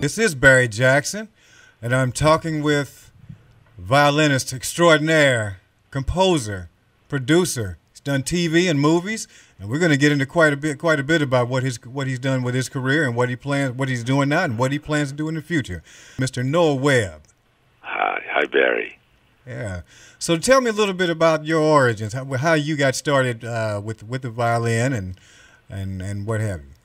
This is Barry Jackson, and I'm talking with violinist extraordinaire, composer, producer. He's done TV and movies, and we're going to get into quite a bit, quite a bit about what his what he's done with his career and what he plans, what he's doing now, and what he plans to do in the future. Mr. Noel Webb. Hi, hi, Barry. Yeah. So tell me a little bit about your origins, how, how you got started uh, with with the violin, and and and what have you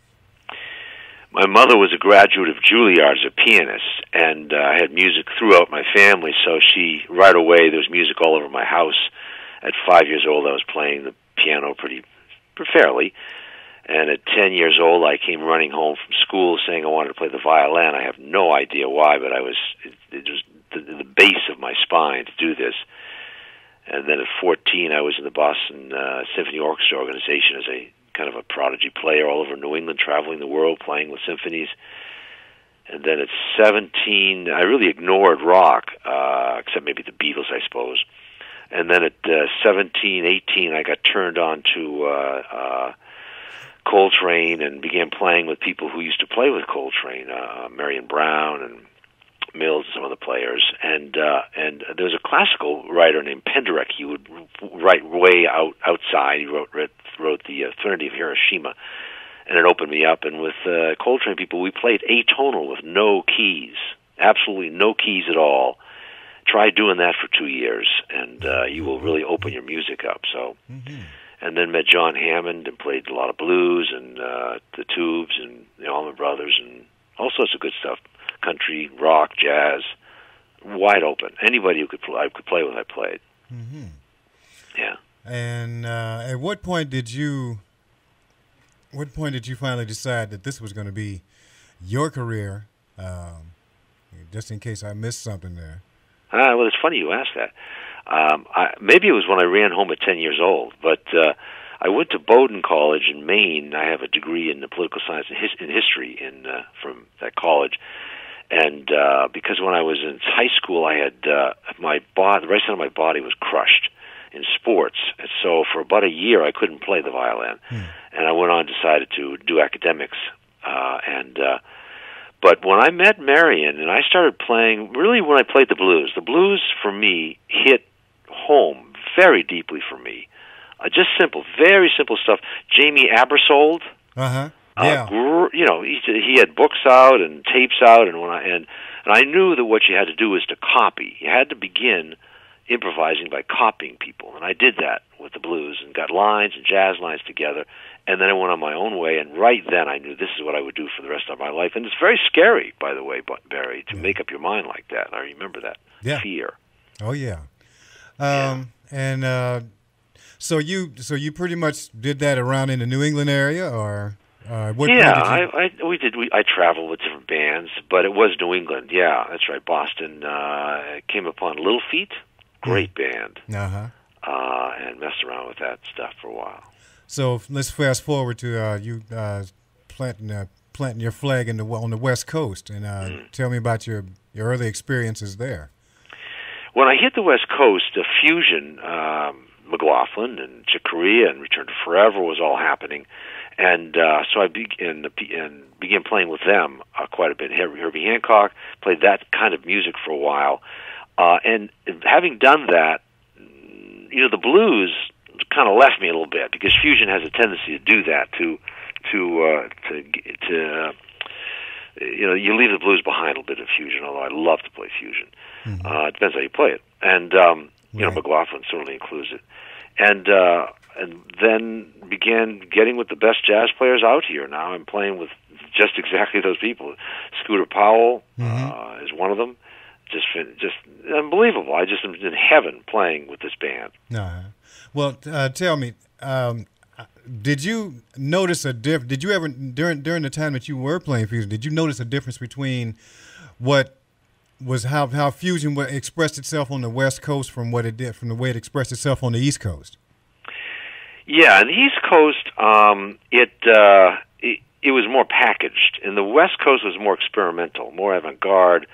my mother was a graduate of Juilliard as a pianist, and uh, had music throughout my family. So she right away there was music all over my house. At five years old, I was playing the piano pretty, pretty fairly, and at ten years old, I came running home from school saying I wanted to play the violin. I have no idea why, but I was it, it was the, the base of my spine to do this. And then at 14, I was in the Boston uh, Symphony Orchestra organization as a kind of a prodigy player all over New England, traveling the world, playing with symphonies. And then at 17, I really ignored rock, uh, except maybe the Beatles, I suppose. And then at uh, 17, 18, I got turned on to uh, uh, Coltrane and began playing with people who used to play with Coltrane, uh, Marion Brown and Mills, and some of the players, and uh, and there was a classical writer named Penderecki. He would write way out outside. He wrote wrote, wrote the uh, Threnody of Hiroshima, and it opened me up. And with uh, Coltrane people, we played atonal with no keys, absolutely no keys at all. Try doing that for two years, and uh, you will really open your music up. So. Mm-hmm and then met John Hammond and played a lot of blues and uh, the Tubes and the Allman Brothers and all sorts of good stuff country, rock, jazz, wide open. Anybody who could play, I could play with, I played. Mm-hmm. Yeah. And uh, at what point did you? What point did you finally decide that this was going to be your career? Um, just in case I missed something there. Ah, well, it's funny you asked that. Um, I, maybe it was when I ran home at ten years old, but uh, I went to Bowdoin College in Maine. I have a degree in the political science and his, in history in uh, from that college, and uh, because when I was in high school, I had uh, my body, the right side of my body was crushed in sports, and so for about a year I couldn't play the violin, hmm. and I went on decided to do academics, uh, and uh, but when I met Marion and I started playing, really when I played the blues, the blues for me hit home very deeply for me. Uh, just simple, very simple stuff. Jamey Aebersold. Uh-huh. Uh, yeah. Gr- you know, he he had books out and tapes out, and when I and and I knew that what you had to do was to copy. You had to begin improvising by copying people, and I did that with the blues and got lines and jazz lines together, and then I went on my own way. And right then, I knew this is what I would do for the rest of my life. And it's very scary, by the way, Barry, to yeah. make up your mind like that. I remember that yeah. fear. Oh yeah, um, yeah. and uh, so you so you pretty much did that around in the New England area, or uh, what yeah, I, I we did. We I traveled with different bands, but it was New England. Yeah, that's right. Boston uh, came upon Little Feat, great mm. band, uh-huh. uh, and messed around with that stuff for a while. So let's fast forward to uh, you uh, planting uh, planting your flag in the on the West Coast, and uh, mm. tell me about your your early experiences there. When I hit the West Coast, the fusion. Um, McLaughlin and Chick Corea and Return to Forever was all happening, and uh, so I began and began playing with them uh, quite a bit. Herbie Hancock played that kind of music for a while, uh, and having done that, you know, the blues kind of left me a little bit because fusion has a tendency to do that to to uh, to to. Uh, you know, you leave the blues behind a little bit of fusion. Although I love to play fusion, mm-hmm. uh, it depends how you play it. And um, you right. know, McLaughlin certainly includes it. And uh, and then began getting with the best jazz players out here. Now I'm playing with just exactly those people. Scooter Powell mm-hmm. uh, is one of them. Just just unbelievable. I just am in heaven playing with this band. Uh-huh. Well, uh, tell me, um, did you notice a diff? Did you ever during during the time that you were playing fusion? Did you notice a difference between what was how how fusion expressed itself on the West Coast from what it did from the way it expressed itself on the East Coast? Yeah, the East Coast, um, it, uh, it it was more packaged, and the West Coast was more experimental, more avant-garde.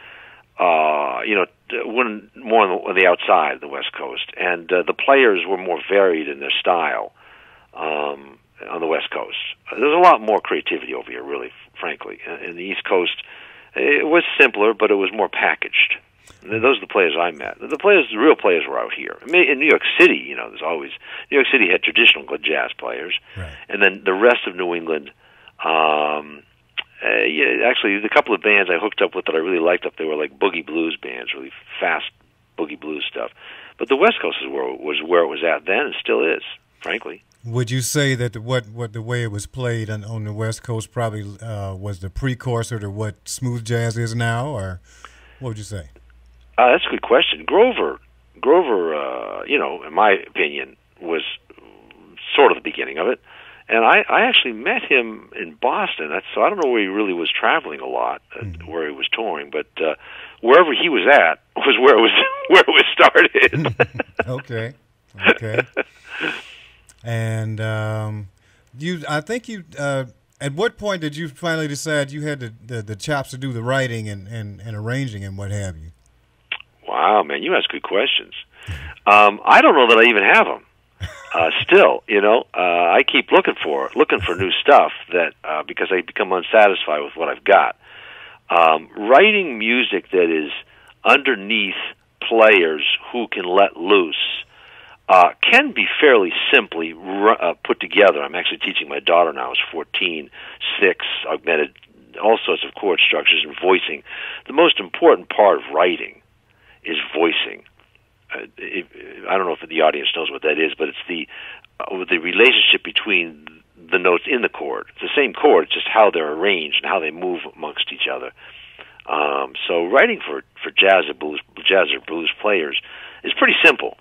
Uh, you know, one more on the, outside of the West Coast, and uh, the players were more varied in their style um, on the West Coast. There's a lot more creativity over here, really, frankly. In the East Coast, It was simpler, but it was more packaged. Those are the players I met. The players, the real players, were out here. I mean, in New York City, you know, there's always New York City had traditional jazz players, Right. and then the rest of New England. Um, uh, yeah, actually, the couple of bands I hooked up with that I really liked up there were like boogie blues bands, really fast boogie blues stuff. But the West Coast is where was where it was at then, and still is, frankly. Would you say that the, what what the way it was played on, on the West Coast probably uh, was the precursor to what smooth jazz is now, or what would you say? Uh, that's a good question. Grover, Grover, uh, you know, in my opinion, was sort of the beginning of it. And I, I actually met him in Boston. That's, so I don't know where he really was traveling a lot, uh, where he was touring, but uh, wherever he was at was where it was where it was started. okay, okay. And um, you, I think you. Uh, at what point did you finally decide you had the, the, the chops to do the writing and, and, and arranging and what have you? wow, man, you ask good questions. Um, I don't know that I even have them. Uh, still, you know, uh, I keep looking for looking for new stuff that uh, because I become unsatisfied with what I've got. Um, writing music that is underneath players who can let loose uh, can be fairly simply uh, put together. I'm actually teaching my daughter now, who's 14, six, augmented all sorts of chord structures and voicing. The most important part of writing is voicing. Uh, it, I don't know if the audience knows what that is, but it's the uh, the relationship between the notes in the chord. It's the same chord, it's just how they're arranged and how they move amongst each other. Um, so writing for for jazz or blues jazz or blues players is pretty simple.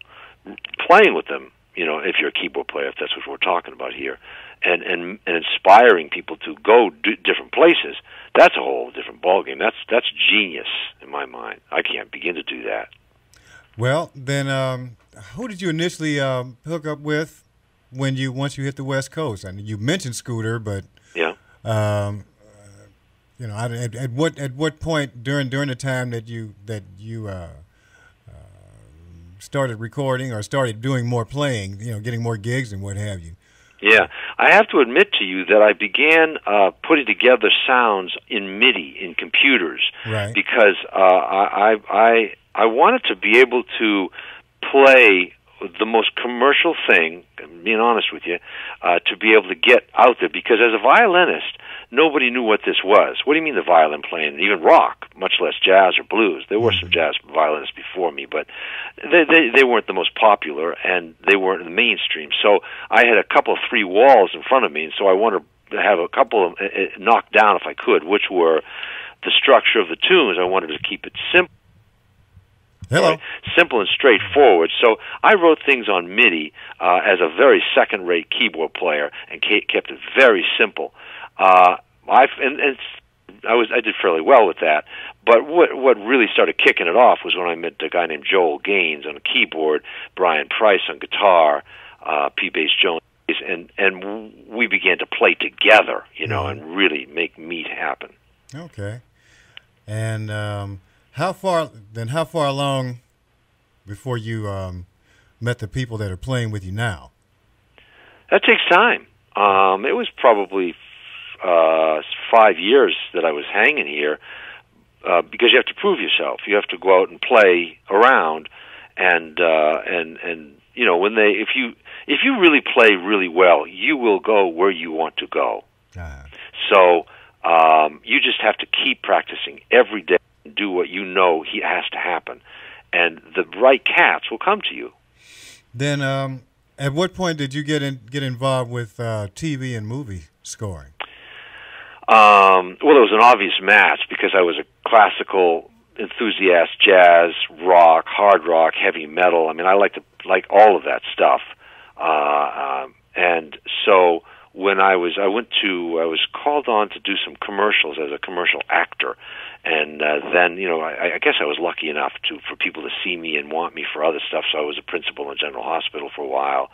Playing with them, you know, if you're a keyboard player, if that's what we're talking about here, and and, and inspiring people to go do different places, that's a whole different ballgame. That's that's genius in my mind. I can't begin to do that. Well, then, um, who did you initially um, hook up with when you once you hit the West Coast? I mean, you mentioned Scooter, but Yeah. um, uh, you know, I- at, at what at what point during during the time that you that you uh, started recording or started doing more playing, you know, getting more gigs and what have you? Yeah, I have to admit to you that I began uh, putting together sounds in MIDI in computers Right. because uh, I, I I I wanted to be able to play the most commercial thing. Being honest with you, uh, to be able to get out there because as a violinist, nobody knew what this was. What do you mean the violin playing? Even rock, much less jazz or blues. There were some jazz violinists before me, but they, they they weren't the most popular and they weren't in the mainstream. So I had a couple of three walls in front of me, and so I wanted to have a couple of uh, uh, knocked down if I could, which were the structure of the tunes. I wanted to keep it simple. Hello. Right? Simple and straightforward. So I wrote things on MIDI uh, as a very second-rate keyboard player and kept it very simple. Uh, I and, and I was I did fairly well with that. But what what really started kicking it off was when I met a guy named Joel Gaines on keyboard, Brian Price on guitar, uh, P. Bass Jones, and and we began to play together, you know, Mhm. and really make meat happen. Okay. And um, how far then? How far along before you um, met the people that are playing with you now? That takes time. Um, it was probably uh, five years that I was hanging here uh, because you have to prove yourself. You have to go out and play around, and uh, and and you know when they if you if you really play really well, you will go where you want to go. Uh, So um, you just have to keep practicing every day and do what you know he has to happen, and the right cats will come to you. then, um, at what point did you get in, get involved with uh, TV and movie scoring? Um, well, it was an obvious match because I was a classical enthusiast, jazz, rock, hard rock, heavy metal. I mean, I like to like all of that stuff. Uh, um, and so when I was, I went to, I was called on to do some commercials as a commercial actor, and uh, then you know, I, I guess I was lucky enough to for people to see me and want me for other stuff. So I was a principal in General Hospital for a while,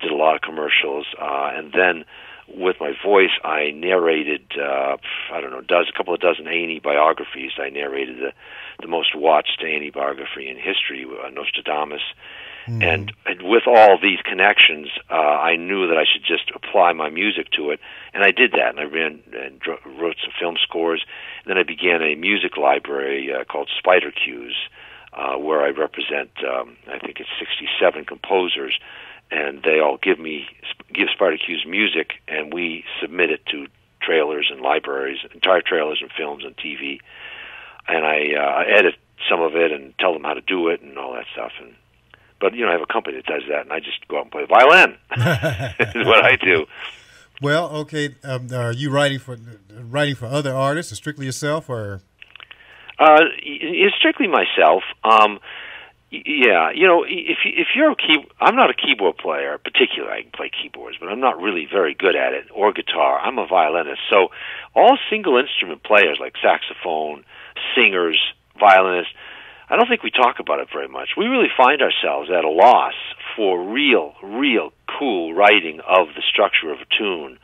did a lot of commercials, uh, and then with my voice, I narrated uh, I don't know, does a couple of dozen A and E biographies. I narrated the the most watched A and E biography in history, uh, Nostradamus, Mm-hmm. And, and with all these connections, uh, I knew that I should just apply my music to it, and I did that. And I ran and wrote some film scores. And then I began a music library uh, called Spider Cues, uh, where I represent, um, I think it's 67 composers, and they all give me give Spider Cues music, and we submit it to trailers and libraries, entire trailers and films and TV. And I uh, edit some of it and tell them how to do it and all that stuff. And but you know, I have a company that does that, and I just go out and play the violin. is what I do. Well, okay. Um, are you writing for writing for other artists, or strictly yourself, or? Uh, it's strictly myself. Um, yeah, you know, if if you're a key, I'm not a keyboard player particularly. I can play keyboards, but I'm not really very good at it. Or guitar. I'm a violinist. So, all single instrument players like saxophone, singers, violinists I don't think we talk about it very much. We really find ourselves at a loss for real, real cool writing of the structure of a tune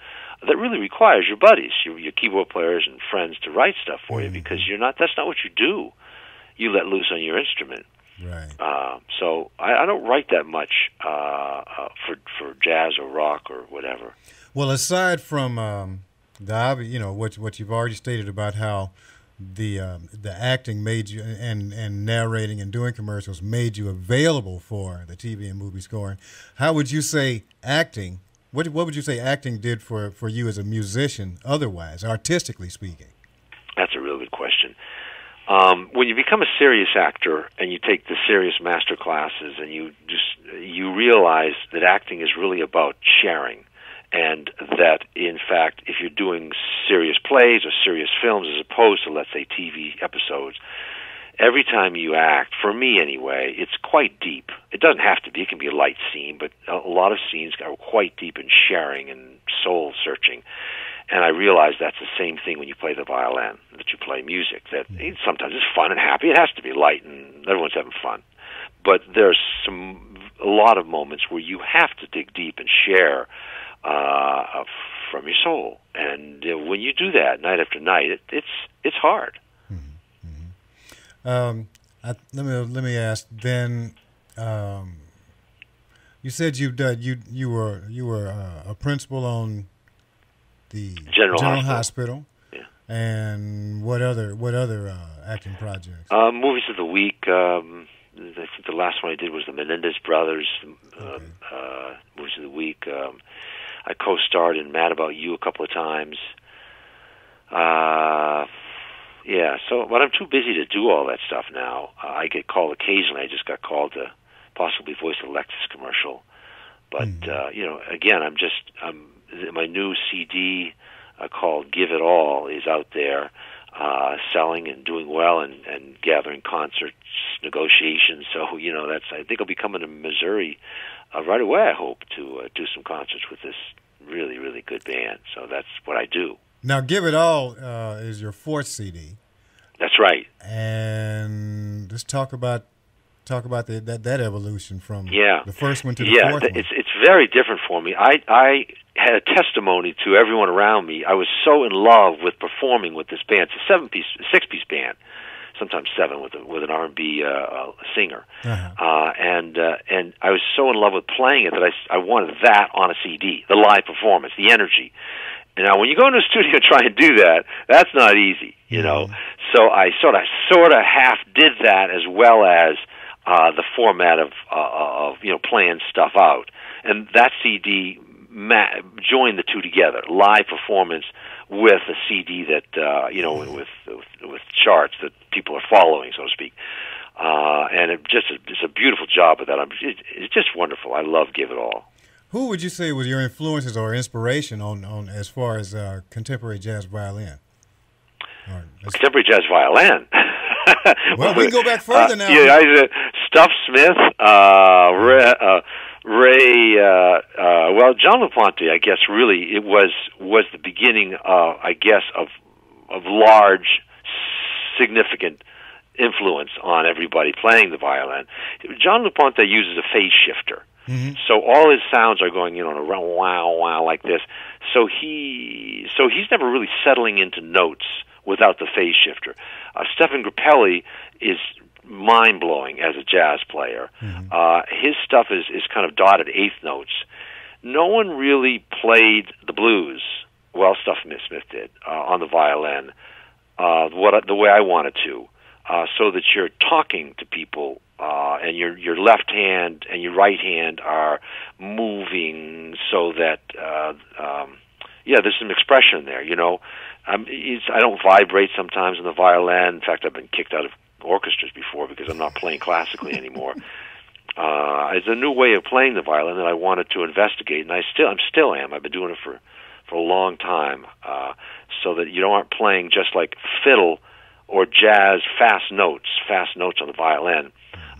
that really requires your buddies, your, your keyboard players and friends to write stuff for you Mm-hmm. because you're not. That's not what you do. You let loose on your instrument. Right. Uh, so I, I don't write that much uh, uh, for for jazz or rock or whatever. Well, aside from um, the you know what what you've already stated about how the um, the acting made you and and narrating and doing commercials made you available for the TV and movie scoring. How would you say acting? What what would you say acting did for for you as a musician, otherwise, artistically speaking? That's a real good question. Um, when you become a serious actor and you take the serious master classes and you just you realize that acting is really about sharing and that in fact if you're doing serious plays or serious films as opposed to let's say TV episodes every time you act for me anyway it's quite deep. It doesn't have to be. It can be a light scene but a lot of scenes are quite deep in sharing and soul searching and I realize that's the same thing when you play the violin, that you play music. That sometimes it's fun and happy. It has to be light, and everyone's having fun. But there's some a lot of moments where you have to dig deep and share uh, from your soul. And uh, when you do that night after night, it, it's it's hard. Um, I, let me let me ask then. Um, you said you done you you were you were uh, a principal on the General Hospital. Hospital. Yeah. And what other what other uh, acting projects? Uh, movies of the week. Um, I think the last one I did was the Menendez Brothers. Uh, Okay. uh, movies of the week. Um, I co-starred in Mad About You a couple of times. Uh, yeah. So, but I'm too busy to do all that stuff now. Uh, I get called occasionally. I just got called to possibly voice a Lexus commercial. But Mhm. uh, you know, again, I'm just um, my new CD uh, called "Give It All" is out there, uh, selling and doing well, and, and gathering concerts, negotiations. So you know, that's I think I'll be coming to Missouri uh, right away. I hope to uh, do some concerts with this really, really good band. So that's what I do. Now, give it all uh, is your fourth CD, That's right. and let's talk about talk about the, that that evolution from Yeah. the first one to the yeah, fourth th- one. it's it's very different for me. I I had a testimony to everyone around me. I was so in love with performing with this band. It's a seven piece, six piece band, sometimes seven with a, with an R and B uh, uh, singer. Uh-huh. Uh, and uh, and I was so in love with playing it that I s- I wanted that on a CD, the live performance, the energy. Now, when you go into a studio and try and do that, that's not easy, you know. So I sort of sort of half did that as well as uh, the format of uh, of you know playing stuff out, and that CD ma- joined the two together, live performance with a CD that uh, you know with, with with charts that people are following, so to speak. Uh, and it just it's a beautiful job of that. I'm, it, it's just wonderful. I love Give It All. Who would you say was your influences or inspiration on, on as far as uh, contemporary jazz violin? Or, Contemporary jazz violin. Well, we can go back further Uh, now. Yeah, I, uh, Stuff Smith, uh, uh, Ray uh, uh, well, Jean-Luc Ponty, I guess, really it was was the beginning, uh, I guess, of of large, significant influence on everybody playing the violin. Jean-Luc Ponty uses a phase shifter. Mhm. So all his sounds are going, you know, around wow wow like this. So he so he's never really settling into notes without the phase shifter. Uh, Stéphane Grappelli is mind blowing as a jazz player. Mm-hmm. Uh, his stuff is is kind of dotted eighth notes. No one really played the blues well. Stuff Smith did uh, on the violin, uh, what the way I wanted to, uh, so that you're talking to people uh, and your your left hand and your right hand are moving so that uh, um, yeah, there's some expression there. You know, um, it's, I don't vibrate sometimes on the violin. In fact, I've been kicked out of orchestras before because I'm not playing classically anymore. Uh, it's a new way of playing the violin that I wanted to investigate, and I still I'm still am. I've been doing it for for a long time, uh, so that you aren't playing just like fiddle or jazz fast notes, fast notes on the violin.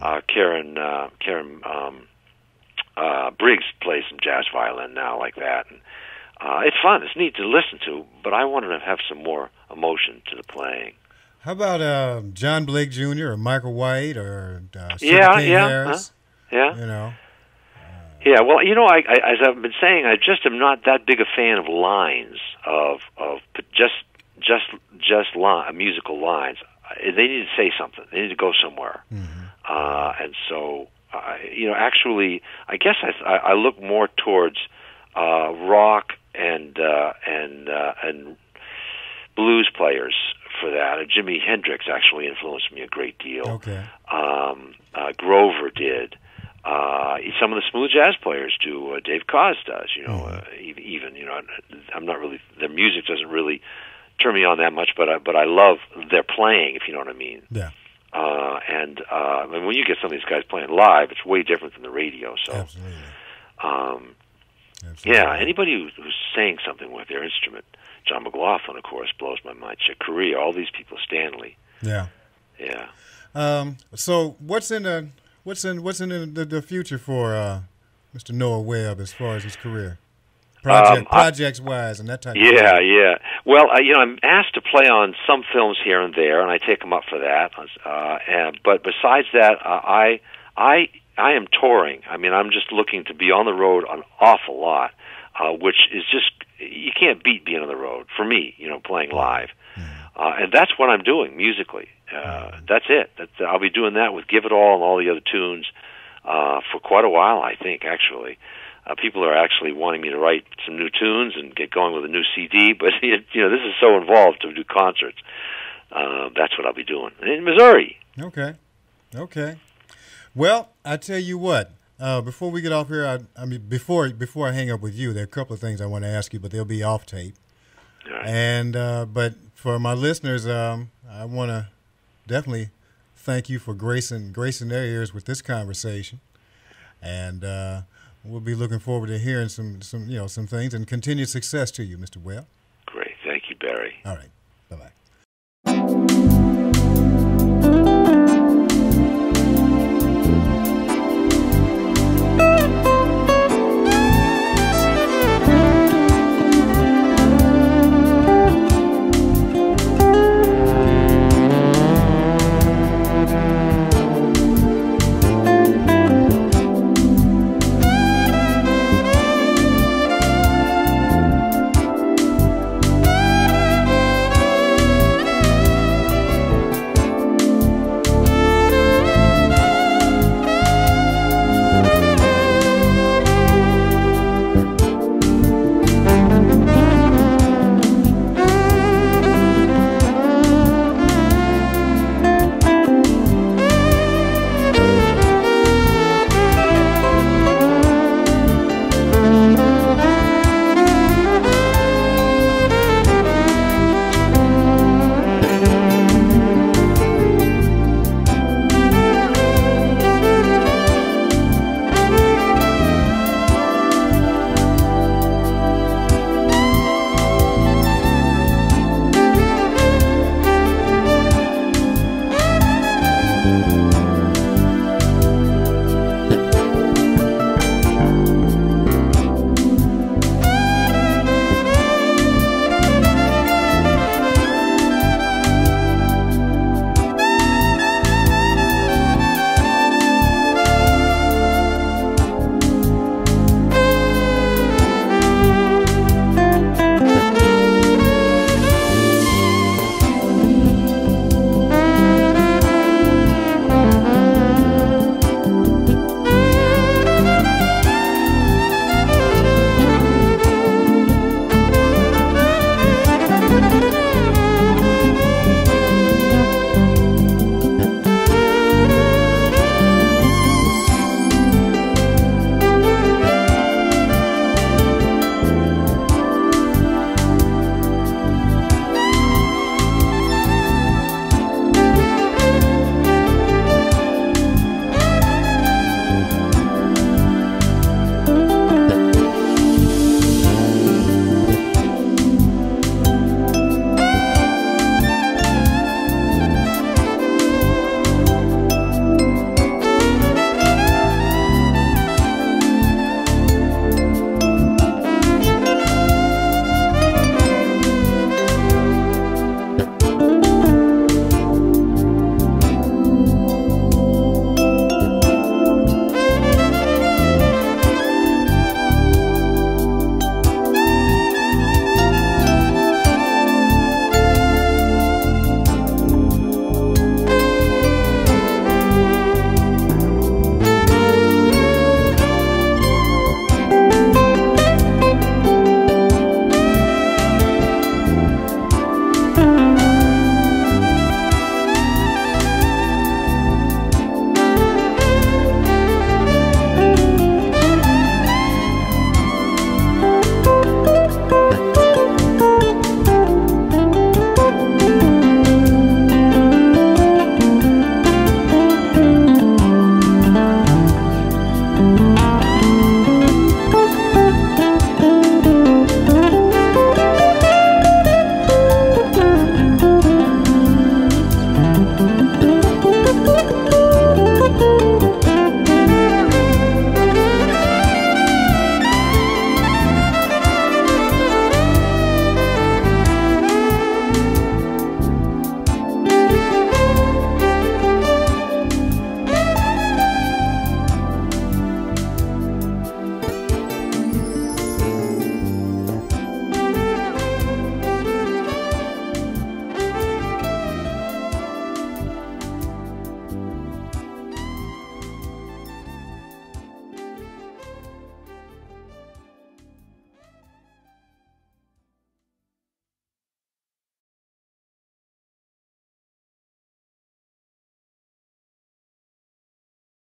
Uh, Karen uh, Karen um, uh, Briggs plays some jazz violin now like that, and uh, it's fun. It's neat to listen to, but I wanted to have some more emotion to the playing. How about uh, John Blake Jr. or Michael White or uh, yeah, King yeah, Harris? Huh? yeah, you know. Yeah, well, you know, I, I, as I've been saying, I just am not that big a fan of lines of of just just just line, musical lines. They need to say something. They need to go somewhere. Mm-hmm. Uh, and so, uh, you know, actually, I guess I, I look more towards uh, rock and uh, and uh, and blues players for that. Uh, Jimi Hendrix actually influenced me a great deal. Okay. Um, uh, Grover did. Uh, some of the smooth jazz players do. Uh, Dave Koz does. You know, mm-hmm. uh, even you know, I'm not really their music doesn't really turn me on that much, but I, but I love their playing. If you know what I mean. Yeah. Uh, and uh, and when you get some of these guys playing live, it's way different than the radio. So, Absolutely. Um, Absolutely. Yeah, anybody who's, who's saying something with their instrument, John McLaughlin, of course, blows my mind. Chick Corea, all these people, Stanley. Yeah. Yeah. Um, so what's in the what's in what's in the, the future for uh, Mr. Noel Webb as far as his career? Project, um, projects wise and that type. Yeah, of yeah. Yeah. Well, uh, you know, I'm asked to play on some films here and there, and I take them up for that. Uh, and but besides that, uh, I I I am touring. I mean, I'm just looking to be on the road an awful lot, uh, which is just you can't beat being on the road for me. You know, playing live, uh, and that's what I'm doing musically. Uh, that's it. That's, I'll be doing that with Give It All and all the other tunes uh, for quite a while. I think actually. Uh, people are actually wanting me to write some new tunes and get going with a new CD, but it, you know this is so involved to do concerts. Uh, that's what I'll be doing in Missouri. Okay, okay. Well, I tell you what. Uh, before we get off here, I, I, mean, before before I hang up with you, there are a couple of things I want to ask you, but they'll be off tape. Right. And uh, but for my listeners, um, I want to definitely thank you for gracing gracing their ears with this conversation, and uh, we'll be looking forward to hearing some some you know some things and continued success to you, Mr. Webb. Great, thank you, Barry. All right.